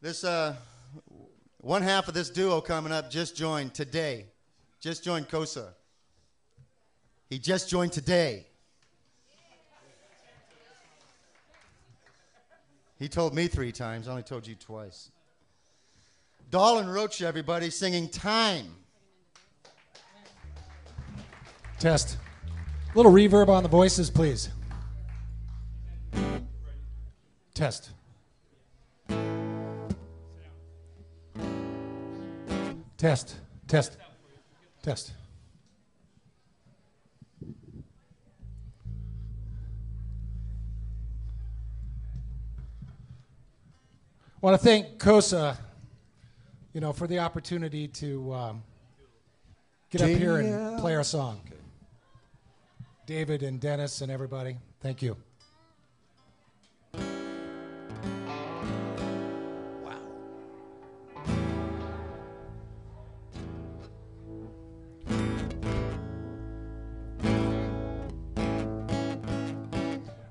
This uh, one half of this duo coming up just joined today. Just joined COSA. He just joined today. He told me three times. I only told you twice. Dahl and Roach, everybody, singing Time. Test. A little reverb on the voices, please. Test. Test. Test. Test. I want to thank COSA, you know, for the opportunity to um, get up here and play our song. David and Dennis and everybody, thank you.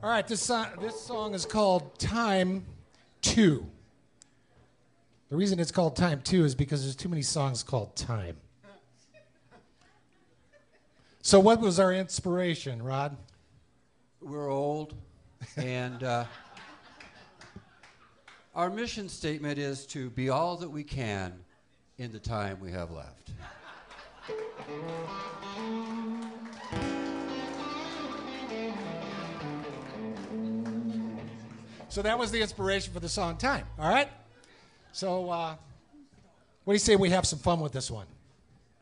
All right, this song, this song is called Time 2. The reason it's called Time 2 is because there's too many songs called Time. So, what was our inspiration, Rod? We're old, and uh, our mission statement is to be all that we can in the time we have left. So, that was the inspiration for the song Time, all right? So, uh, what do you say we have some fun with this one?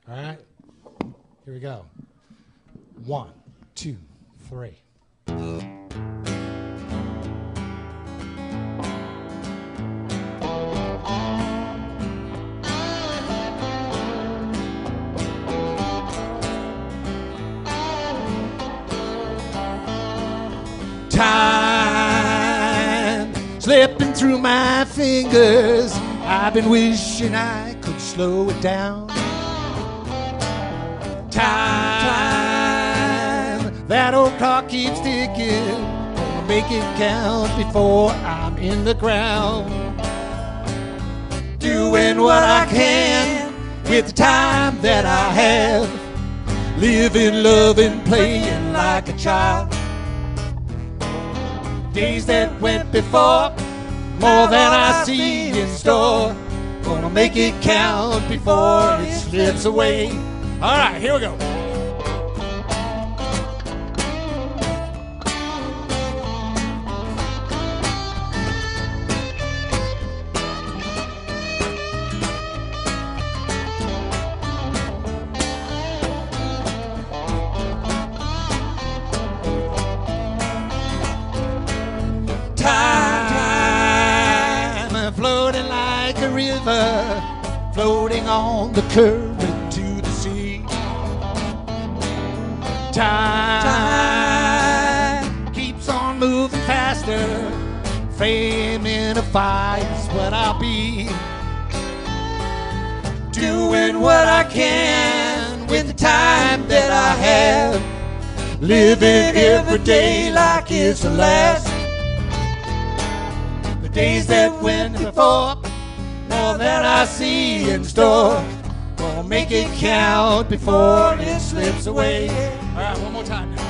All right? Here we go. One, two, three. Through my fingers. I've been wishing I could slow it down. Time, that old clock keeps ticking. Gonna make it count before I'm in the ground. Doing what I can with the time that I have. Living, loving, playing like a child. Days that went before, more than I see in store. Gonna make it count before it slips away. All right, here we go. Floating on the current to the sea. Time keeps on moving faster, fame in a fight is what I'll be. Doing what I can with the time that I have, living every day like it's the last the days that went before, more than I see in store. Gonna make it count before it slips away. All right, one more time now.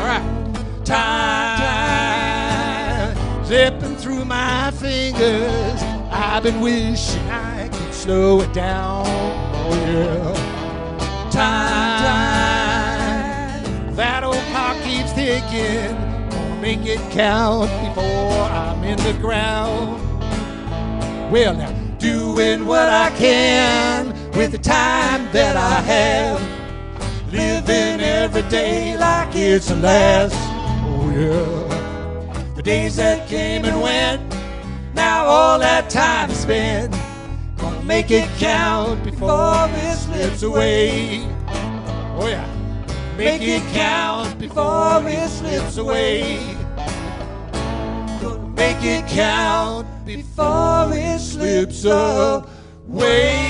All. Time slipping through my fingers. I've been wishing I could slow it down. Oh, yeah. Time. That old clock keeps ticking. Gonna make it count before I'm in the ground. Well, now, doing what I can with the time that I have. Living every day like it's the last. Oh, yeah. Days that came and went, now all that time spent. Gonna make it count before it slips away. Oh, yeah. make it count before it slips away. Gonna make it count before it slips away.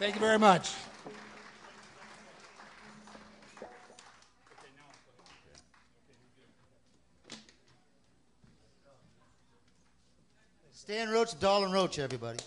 Thank you very much. Stan Roach, Dolan Roach, everybody.